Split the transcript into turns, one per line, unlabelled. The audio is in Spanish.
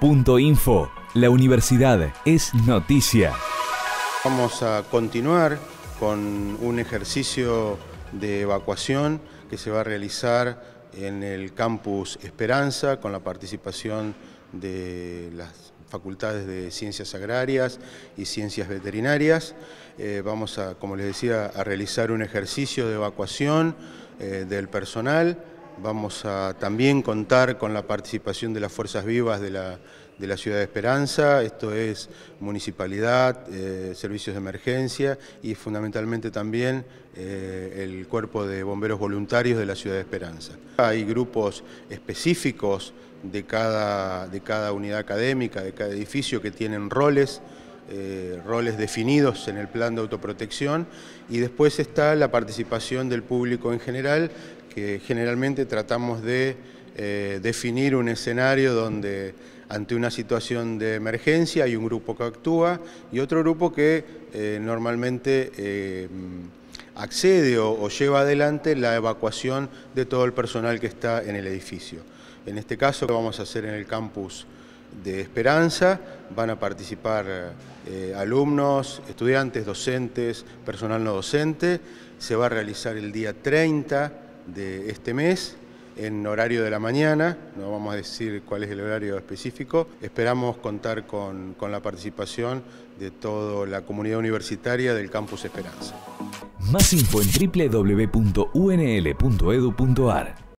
Punto Info. La universidad es noticia.
Vamos a continuar con un ejercicio de evacuación que se va a realizar en el campus Esperanza con la participación de las facultades de Ciencias Agrarias y Ciencias Veterinarias. Eh, vamos a, como les decía, a realizar un ejercicio de evacuación eh, del personal Vamos a también contar con la participación de las fuerzas vivas de la, ciudad de Esperanza, esto es municipalidad, eh, servicios de emergencia y fundamentalmente también eh, el cuerpo de bomberos voluntarios de la ciudad de Esperanza. Hay grupos específicos de cada, de cada unidad académica, de cada edificio que tienen roles, eh, roles definidos en el plan de autoprotección y después está la participación del público en general que generalmente tratamos de eh, definir un escenario donde ante una situación de emergencia hay un grupo que actúa y otro grupo que eh, normalmente accede o, lleva adelante la evacuación de todo el personal que está en el edificio. En este caso lo vamos a hacer en el campus de Esperanza, van a participar alumnos, estudiantes, docentes, personal no docente, se va a realizar el día 30 de este mes en horario de la mañana, no vamos a decir cuál es el horario específico, esperamos contar con, con la participación de toda la comunidad universitaria del Campus Esperanza.
Más info en www.unl.edu.ar